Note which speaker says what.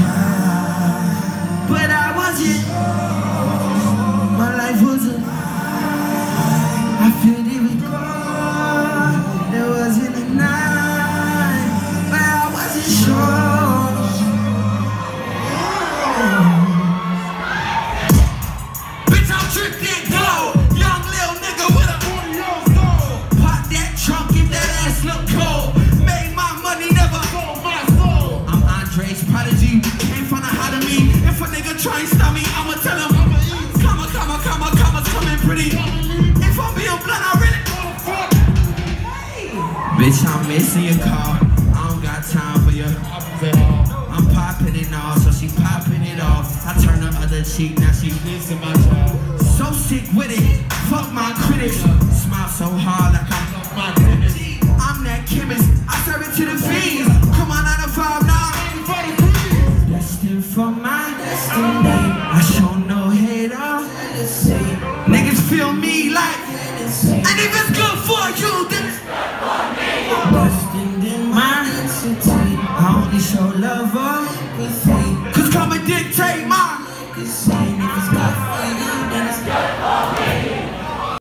Speaker 1: but I wasn't. My life wasn't. I it wasn't but I wasn't sure. Try and stop me, I'ma tell him. Comma, comma, comma, comma's coming pretty. If I'm being blunt, I really. Bitch, I'm missing your call. I don't got time for you. I'm popping it off, so she popping it off. I turn the other cheek, now she
Speaker 2: Listen, my child.
Speaker 1: so sick with it. Fuck my critics. Smile so hard
Speaker 2: my
Speaker 1: destiny. I show no hate on Tennessee. Niggas feel me like Tennessee. And if it's good for you, then it's good for me. In my city. I only show love or empathy. Cause come and dictate my legacy.